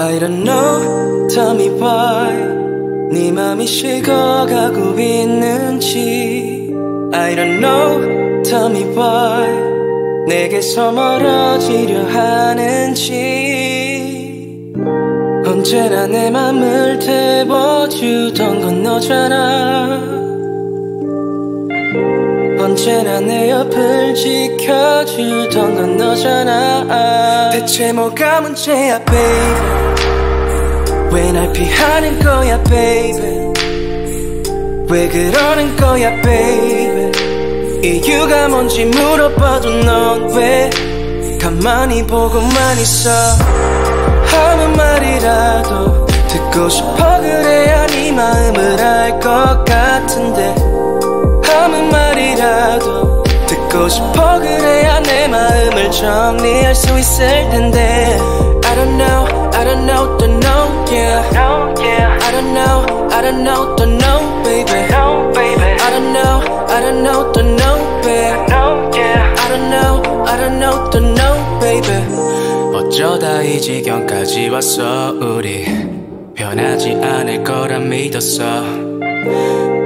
I don't know, tell me why 네 맘이 식어가고 있는지 I don't know, tell me why 내게서 멀어지려 하는지 언제나 내 맘을 태워주던 건 너잖아 언제나 내 옆을 지켜주던 건 너잖아. 대체 뭐가 문제야 baby? 왜 날 피하는 거야 baby? 왜 그러는 거야 baby? 이유가 뭔지 물어봐도 넌 왜 가만히 보고만 있어? 아무 말이라도 듣고 싶어 그래야 네 마음을 알 것 같은데 듣고 싶어 그래야 내 마음을 정리할 수 있을 텐데 I don't know, I don't know, don't know, yeah I don't know, I don't know, don't know, baby I don't know, I don't know, don't know, baby I don't know, I don't know, don't know, baby 어쩌다 이 지경까지 왔어 우리 변하지 않을 거라 믿었어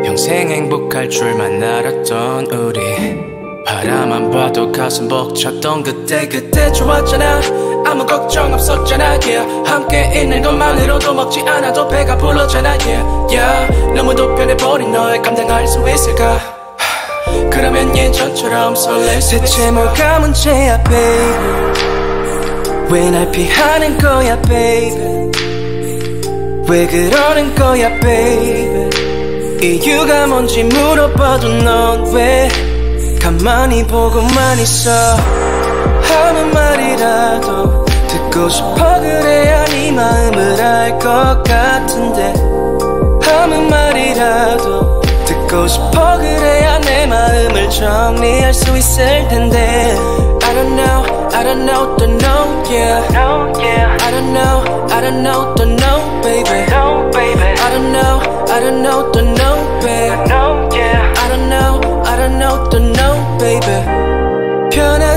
평생 행복할 줄만 알았던 우리 바라만 봐도 가슴 벅찼던 그때 그때 좋았잖아 아무 걱정 없었잖아 yeah. 함께 있는 것만으로도 먹지 않아도 배가 불렀잖아 yeah. yeah. 너무도 변해버린 널 감당할 수 있을까 그러면 예전처럼 수 대체 뭐가 문제야 baby 왜 날 피하는 거야 baby 왜 그러는 거야 baby 이유가 뭔지 물어봐도 넌왜 가만히 보고만 있어 아무 말이라도 듣고 싶어 그래야 네 마음을 알 것 같은데 아무 말이라도 듣고 싶어 그래야 내 마음을 정리할 수 있을 텐데 I don't know, I don't know, don't know, yeah I don't know, I don't know, don't know, baby I don't know, I don't know, don't know,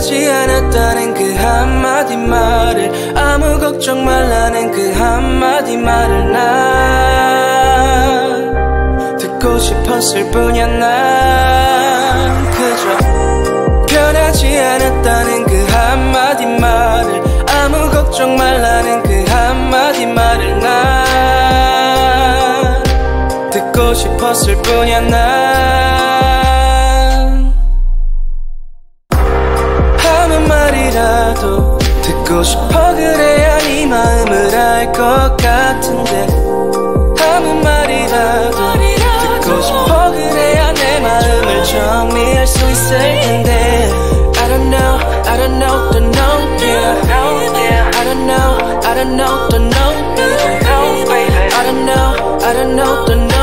하지 않았다는 그 한마디 말을 아무 걱정 말라는 그 한마디 말을 난 듣고 싶었을 뿐이야 난 그저 변하지 않았다는 그 한마디 말을 아무 걱정 말라는 그 한마디 말을 난 듣고 싶었을 뿐이야 난 그래야 네 마음을 알 것 같은데 아무 말이라도 듣고 싶어 그래야 내 마음을 정리할 수 있을 텐데 I don't know, I don't know, don't know, yeah I don't know, I don't know, don't know, baby I don't know, I don't know, don't know,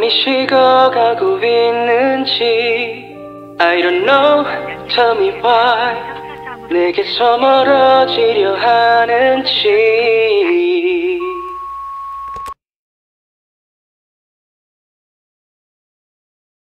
네 맘이 식어가고 있는지. I don't know, tell me why. 내게서 멀어지려 하는지